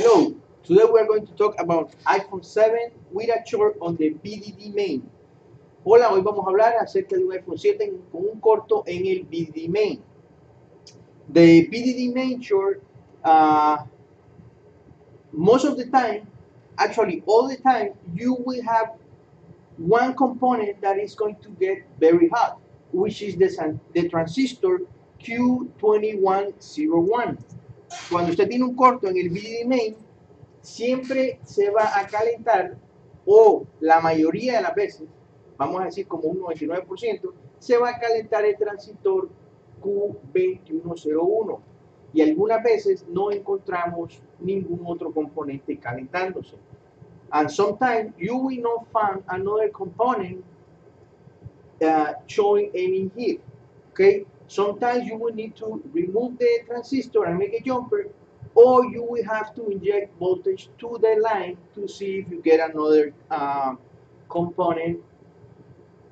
Hello, today we are going to talk about iPhone 7 with a short on the VDD main. Hola, hoy vamos a hablar acerca de un iPhone 7 con un corto en el VDD main. The VDD main short, uh, most of the time, actually all the time, you will have one component that is going to get very hot, which is the, the transistor Q2101. Cuando usted tiene un corto en el BDD main, siempre se va a calentar o la mayoría de las veces, vamos a decir como un 99%, se va a calentar el transistor Q2101 y algunas veces no encontramos ningún otro componente calentándose. And sometimes you will not find another component uh, showing any heat. Sometimes you will need to remove the transistor and make a jumper, or you will have to inject voltage to the line to see if you get another uh, component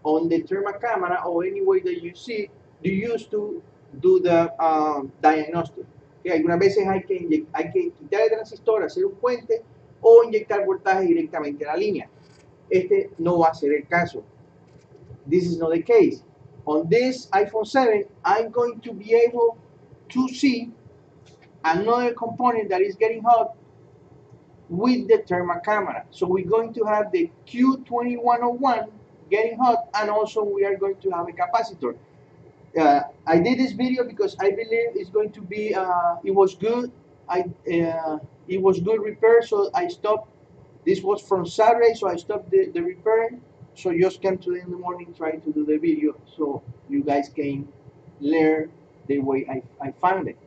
on the thermal camera or any way that you see you use to do the um, diagnostic. Okay, algunas veces hay que, hay que quitar el transistor, hacer un puente o inyectar voltaje directamente a la línea. Este no va a ser el caso. This is not the case. On this iPhone 7, I'm going to be able to see another component that is getting hot with the thermal camera. So we're going to have the Q2101 getting hot and also we are going to have a capacitor. Uh, I did this video because I believe it's going to be, uh, it was good. I, uh, it was good repair, so I stopped. This was from Saturday, so I stopped the, the repair. So just came today in the morning trying to do the video so you guys can learn the way I, I found it.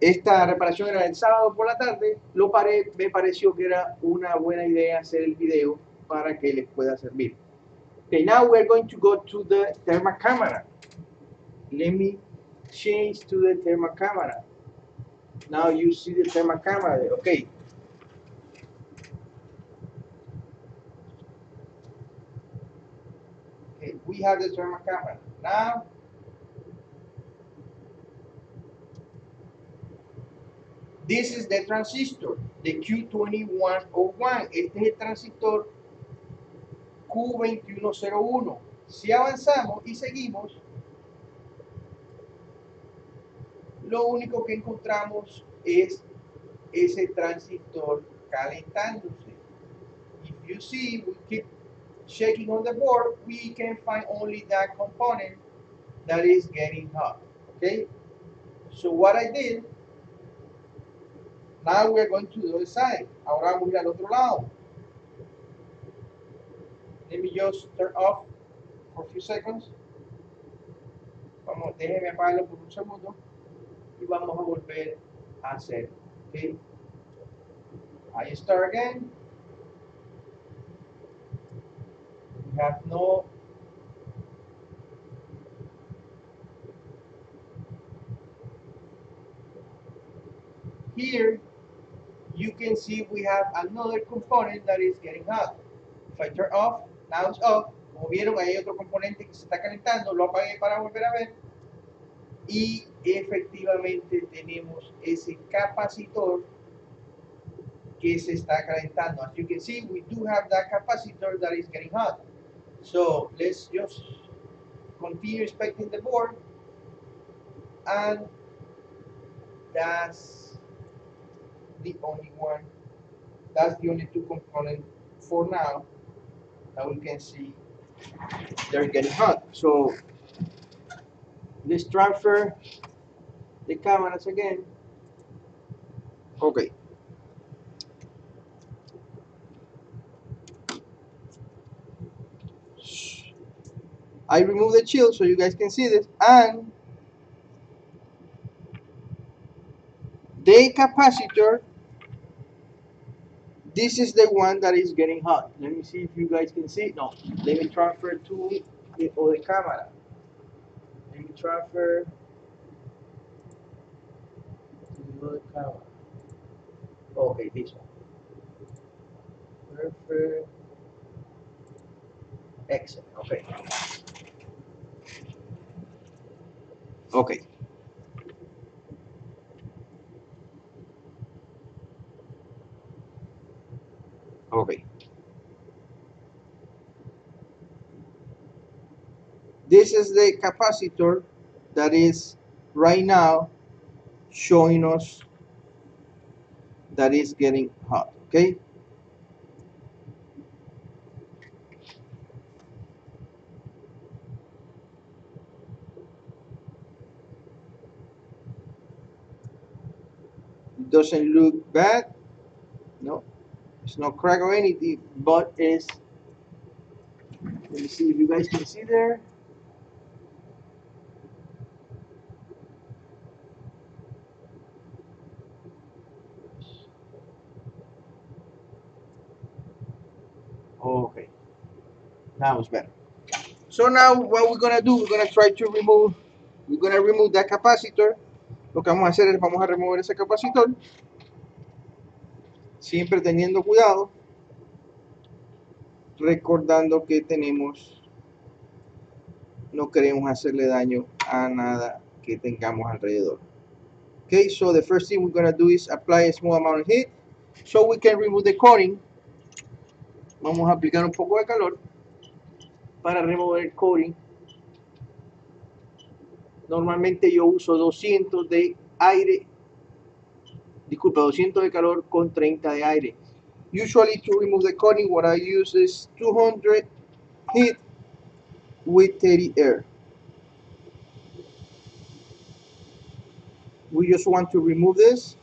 Esta reparación era el sábado por la tarde, lo me pareció que era una buena idea hacer el video para que les pueda servir. Okay, now we're going to go to the thermal camera. Let me change to the thermal camera. Now you see the thermal camera there. Okay. Okay, we have the thermal camera. Now This is the transistor, the Q2101. Este es el transistor Q2101. Si avanzamos y seguimos, lo único que encontramos es ese transistor calentándose. If you see, we keep checking on the board, we can find only that component that is getting hot. Okay? So what I did Now we're going to the other side. Ahora vamos a ir al otro lado. Let me just turn off for a few seconds. Vamos, déjeme apagarlo por un segundo y vamos a volver a hacer. Okay. I start again. Have no here you can see we have another component that is getting hot. If I turn off, now it's off. Como vieron, hay otro componente que se está calentando. Lo apagué para volver a ver. Y efectivamente tenemos ese capacitor que se está calentando. As you can see, we do have that capacitor that is getting hot. So let's just continue inspecting the board. And that's the only one. That's the only two components for now that we can see they're getting hot. So let's transfer the cameras again. Okay. I remove the chill so you guys can see this and the capacitor this is the one that is getting hot. Let me see if you guys can see no let me transfer to the other camera. Let me transfer to the other camera. Okay this one. Perfect excellent okay okay Okay. This is the capacitor that is right now showing us that is getting hot, okay? Doesn't look bad. No it's not crack or anything but it's let me see if you guys can see there. Okay now it's better. So now what we're gonna do we're gonna try to remove we're gonna remove that capacitor lo que vamos a hacer es vamos a remover ese capacitor siempre teniendo cuidado recordando que tenemos no queremos hacerle daño a nada que tengamos alrededor. Okay so the first thing we're going to do is apply a small amount of heat so we can remove the coating. Vamos a aplicar un poco de calor para remover el coating normalmente yo uso 200 de aire disculpa 200 de calor con 30 de aire. Usually to remove the coating what I use is 200 heat with 30 air. We just want to remove this.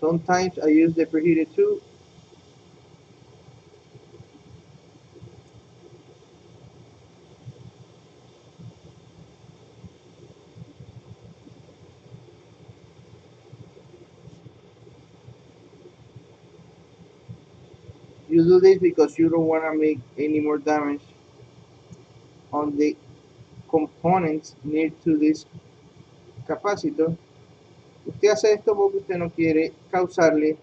Sometimes I use the preheated too this because you don't want to make any more damage on the components near to this capacitor. Usted hace esto porque usted no quiere causarle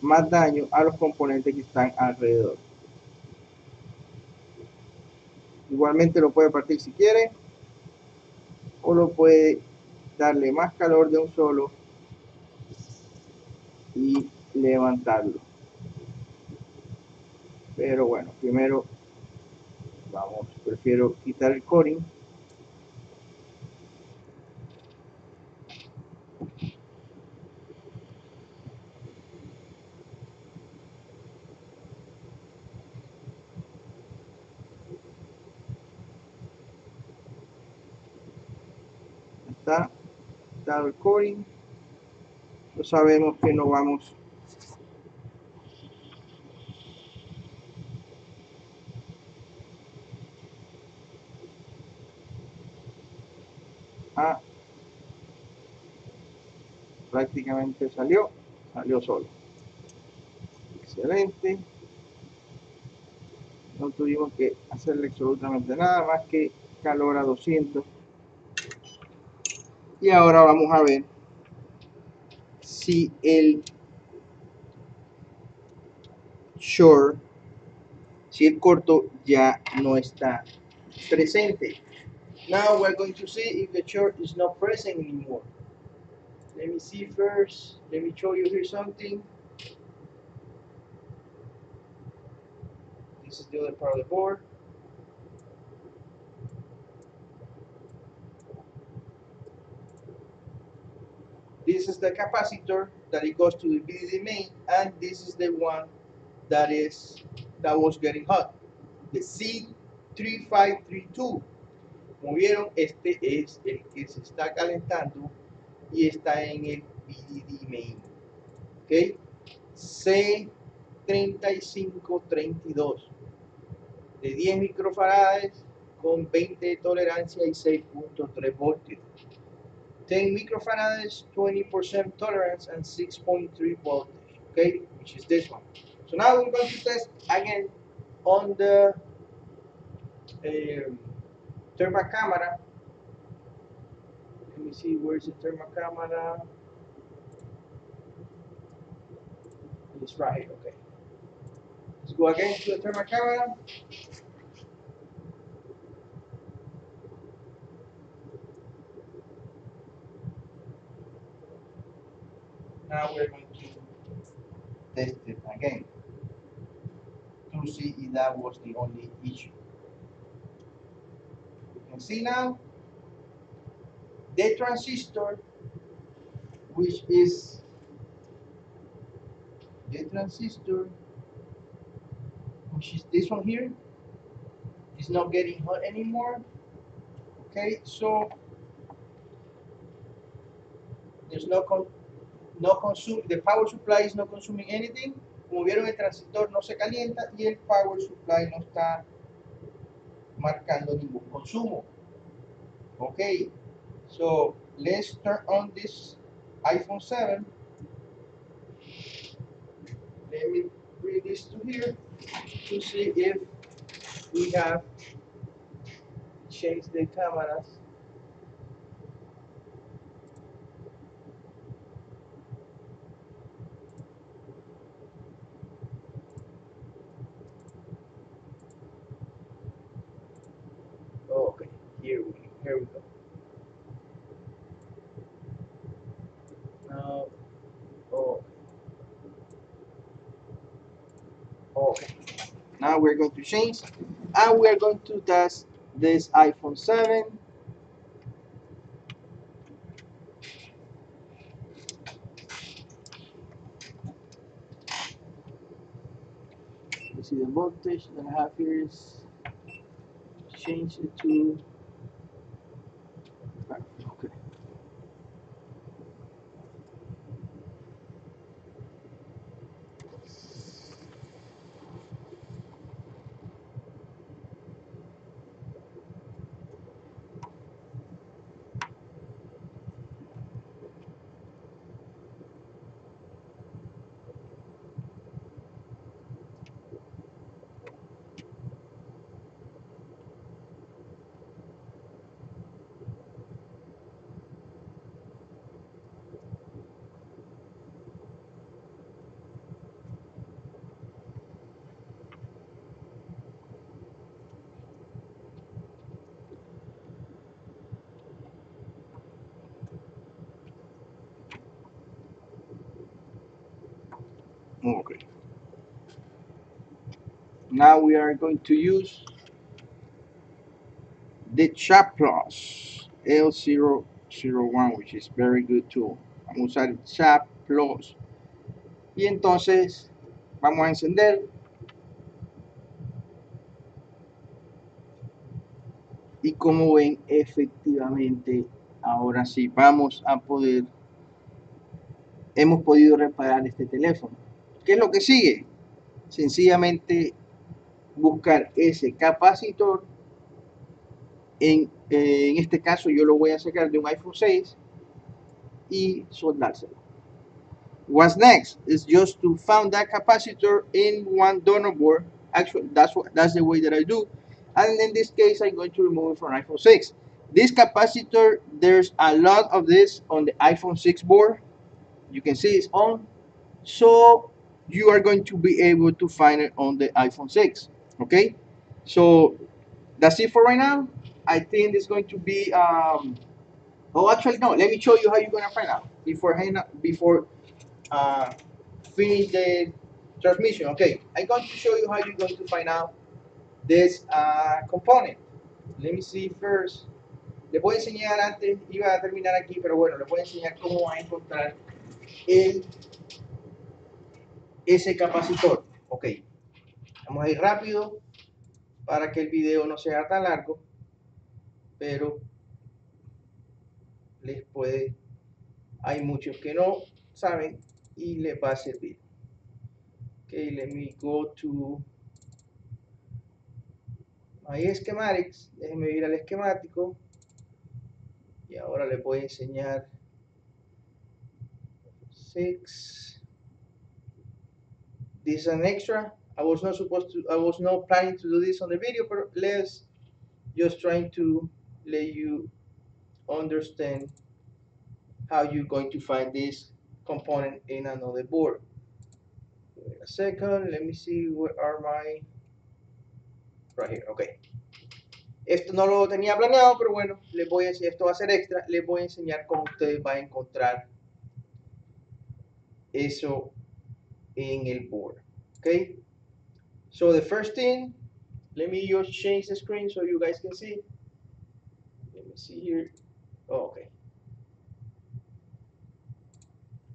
más daño a los componentes que están alrededor. Igualmente lo puede partir si quiere o lo puede darle más calor de un solo y levantarlo pero bueno primero vamos prefiero quitar el coring. Está dado el coring. Lo sabemos que no vamos a prácticamente salió salió solo. Excelente. No tuvimos que hacerle absolutamente nada más que calor a 200 y ahora vamos a ver si el short si el corto ya no está presente. Now we're going to see if the short is not present anymore let me see first. Let me show you here something. This is the other part of the board. This is the capacitor that it goes to the VDD main and this is the one that is that was getting hot. The C3532 como vieron este es el que se está calentando y está en el main. Ok. C3532 de 10 microfarads con 20 de tolerancia y 6.3 voltios. 10 microfarads, 20% tolerance, and 6.3 voltage, okay, which is this one. So now we're going to test again on the um, thermal camera. me see where's the thermocamera. It's right here, okay. Let's go again to the thermocamera. Now we're going to test it again to see if that was the only issue. You can see now the transistor which is the transistor which is this one here is not getting hot anymore. Okay so there's no con no consume the power supply is not consuming anything. Como vieron el transistor no se calienta y el power supply no está marcando ningún consumo. Okay so let's turn on this iPhone 7 let me bring this to here to see if we have changed the cameras. Okay here we here we go now oh okay now we're going to change and we're going to test this iPhone 7 you see the voltage that I have here is change it to Now we are going to use the Chat Plus L001, which is very good tool. Vamos a usar el. Y entonces vamos a encender. Y como ven, efectivamente, ahora sí vamos a poder, hemos podido reparar este teléfono. ¿Qué es lo que sigue? Sencillamente buscar ese capacitor. En, en, este caso yo lo voy a sacar de un iPhone 6 y soldárselo. What's next is just to find that capacitor in one donor board. Actually, that's what that's the way that I do. And in this case, I'm going to remove it from iPhone 6. This capacitor, there's a lot of this on the iPhone 6 board. You can see it's on. So you are going to be able to find it on the iPhone 6 okay? So that's it for right now. I think it's going to be um, oh actually no. Let me show you how you're gonna find out. Before before uh, finish the transmission. Okay. I'm going to show you how you're going to find out this uh, component. Let me see first. Les voy a enseñar antes. Iba a terminar aquí pero bueno les voy a enseñar cómo va a encontrar el ese capacitor. Ok, vamos a ir rápido para que el video no sea tan largo, pero les puede, hay muchos que no saben y les va a servir. Ok, let me go to my schematics, déjenme ir al esquemático y ahora les voy a enseñar 6 this is an extra. I was not supposed to, I was not planning to do this on the video, but let's just trying to let you understand how you're going to find this component in another board. Wait a second, let me see where are my, right here, okay. Esto no lo tenía planeado, pero bueno, les voy a esto va a ser extra, les voy a enseñar cómo ustedes van a encontrar eso en el board. Okay. So the first thing, let me just change the screen so you guys can see. Let me see here. Oh, okay.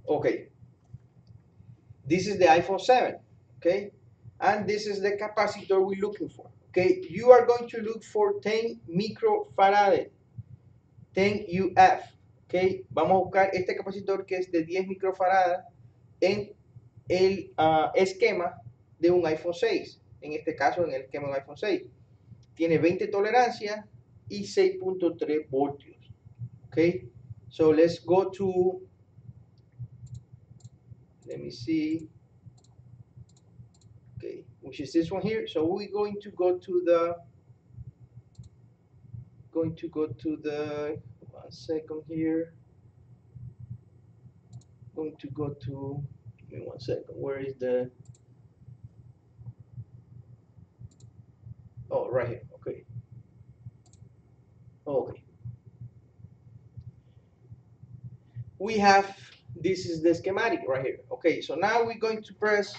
Okay. This is the iPhone 7. Okay. And this is the capacitor we're looking for. Okay. You are going to look for 10 microfarad, 10 UF. Okay. Vamos a buscar este capacitor que es de 10 microfaradas en el uh, esquema de un iPhone 6. En este caso, en el esquema de un iPhone 6. Tiene 20 tolerancias y 6.3 voltios. Okay, so let's go to, let me see, okay, which is this one here. So we're going to go to the, going to go to the, one second here, going to go to, give me one second, where is the, oh, right here, okay. Okay. We have, this is the schematic right here. Okay, so now we're going to press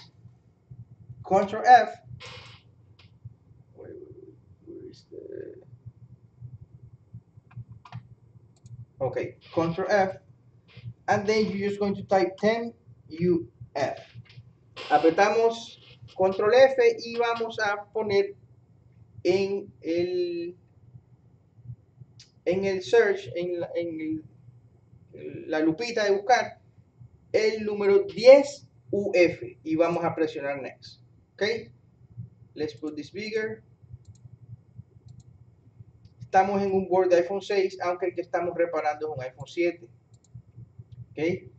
Ctrl F. Where, is okay, Ctrl F. And then you're just going to type 10 UF. Apretamos Control F y vamos a poner en el en el search, en, la, lupita de buscar, el número 10 UF y vamos a presionar next. Ok, let's put this bigger. Estamos en un board de iPhone 6, aunque el que estamos reparando es un iPhone 7. Ok,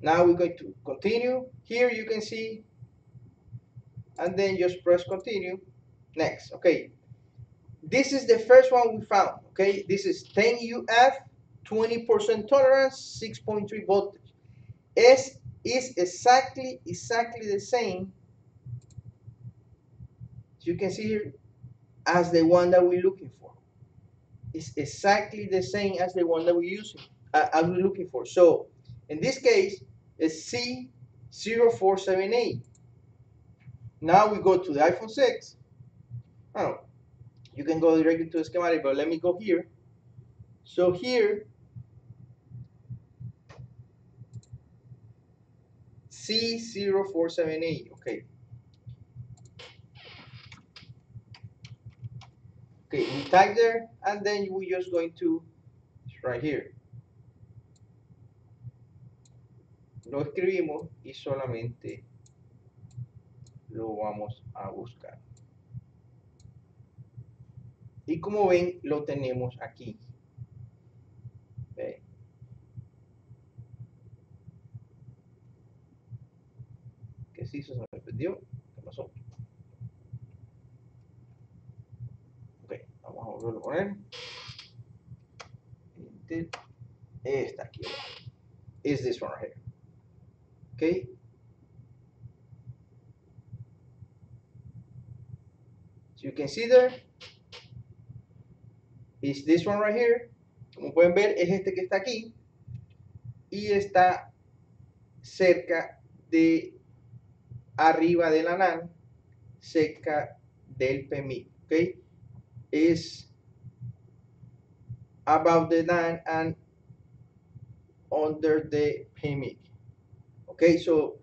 now we're going to continue. Here you can see, and then just press continue. Next, okay. This is the first one we found, okay? This is 10 UF, 20% tolerance, 6.3 voltage. S is exactly, exactly the same, as you can see here, as the one that we're looking for. It's exactly the same as the one that we're using, uh, as we're looking for. So, in this case, it's C0478. Now we go to the iPhone 6. Oh, you can go directly to the schematic, but let me go here. So here, C0478, okay. Okay, we type there, and then we're just going to, right here. Lo escribimos y solamente lo vamos a buscar. Y como ven, lo tenemos aquí. ¿Qué se hizo? Se me perdió. ¿Qué pasó? Ok, vamos a volverlo a poner. Esta aquí. Is this one here. Okay. So you can see there is this one right here. Como pueden ver, es este que está aquí. Y está cerca de arriba de la NAN, cerca del PMI. Okay? Is above the NAN and under the PMI. Okay, so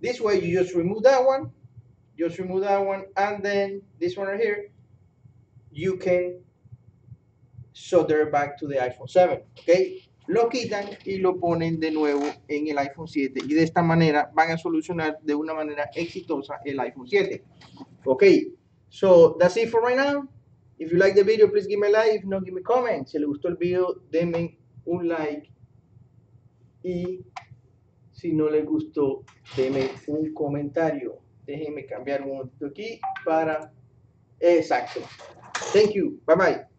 this way you just remove that one, just remove that one, and then this one right here, you can solder back to the iPhone 7, ¿ok? Lo quitan y lo ponen de nuevo en el iPhone 7 y de esta manera van a solucionar de una manera exitosa el iPhone 7. Ok, so that's it for right now. If you like the video, please give me a like. If give me a comment. Si les gustó el video, denme un like. Y si no les gustó, denme un comentario. Déjenme cambiar un momentito aquí para... Exacto. Thank you. Bye bye.